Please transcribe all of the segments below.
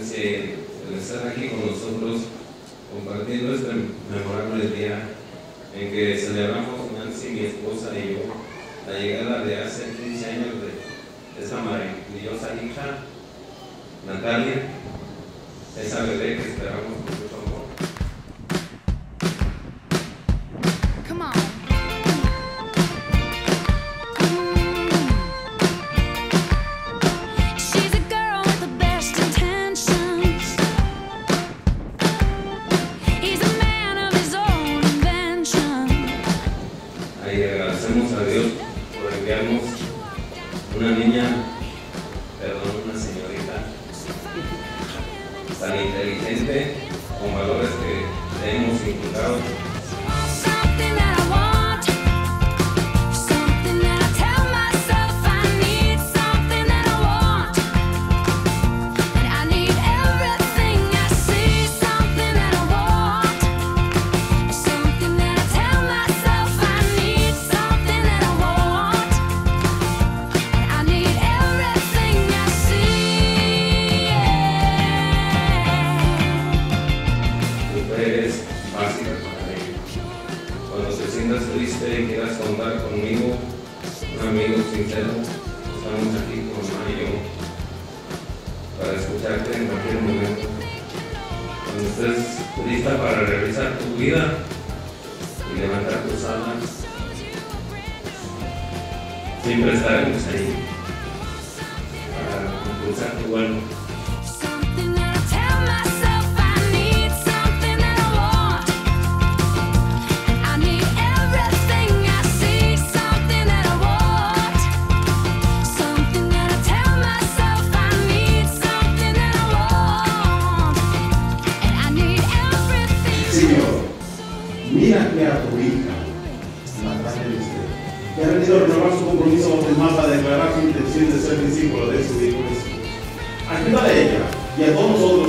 el estar aquí con nosotros, compartiendo este memorable día en que celebramos Nancy, mi esposa y yo, la llegada de hace 15 años de esa maravillosa hija, Natalia, esa bebé que esperamos tan inteligente, con valores que hemos inculcado en cualquier momento. Cuando estés lista para realizar tu vida y levantar tus alas, siempre estaremos ahí para impulsar tu vuelo. intención de ser de su Hijo Jesús. Ayuda a ella y a todos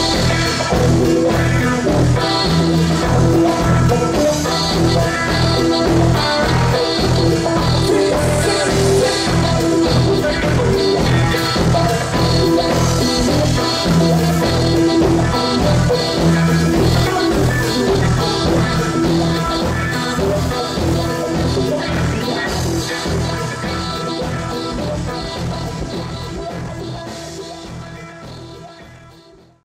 Oh,